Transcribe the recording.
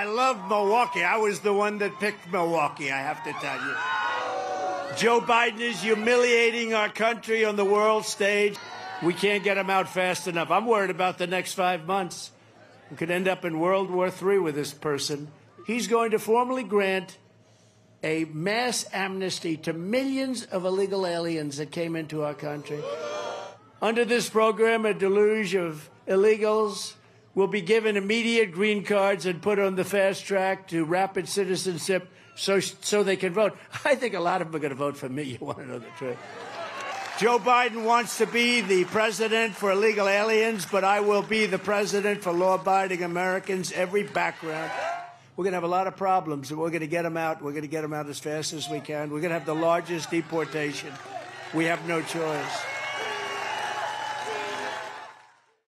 I love Milwaukee. I was the one that picked Milwaukee, I have to tell you. Joe Biden is humiliating our country on the world stage. We can't get him out fast enough. I'm worried about the next five months. We could end up in World War III with this person. He's going to formally grant a mass amnesty to millions of illegal aliens that came into our country. Under this program, a deluge of illegals will be given immediate green cards and put on the fast track to rapid citizenship so, so they can vote. I think a lot of them are going to vote for me. You want to know the truth? Joe Biden wants to be the president for illegal aliens, but I will be the president for law abiding Americans, every background. We're going to have a lot of problems, and we're going to get them out. We're going to get them out as fast as we can. We're going to have the largest deportation. We have no choice.